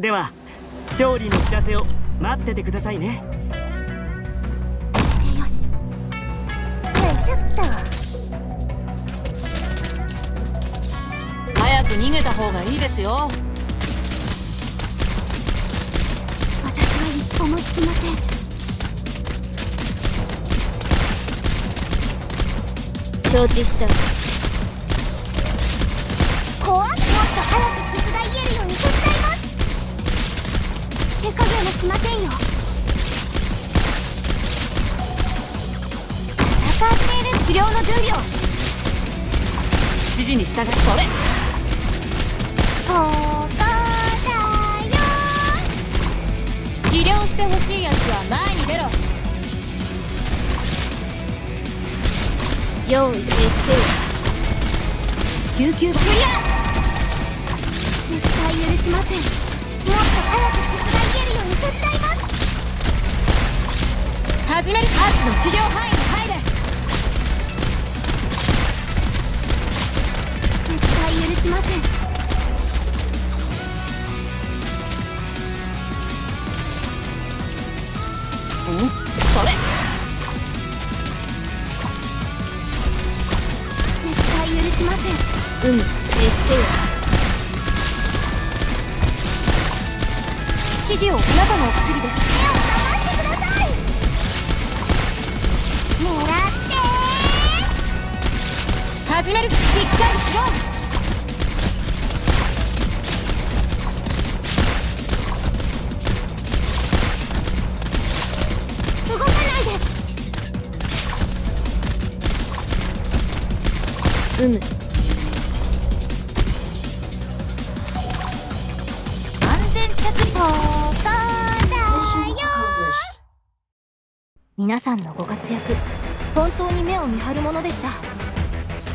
では勝利の知らせを待っててくださいね。よし。よいしょっと早く逃げた方がいいですよ。私は一歩も引きません。承知した手加減はしませんよ。戦っている治療の準備を。指示に従って。それここだよ。治療してほしいやつは前に出ろ。用意して救急クリ絶対許しませんア始めるハーツの治療範囲に入れ絶対許しませんうん。それ絶対許しません。うん。言ってよ。指示をあなたのお薬です。始めるしっかりしろ。動かないで。うむ安全着陸だよ。皆さんのご活躍。本当に目を見張るものでした。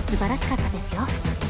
素晴らしかったですよ。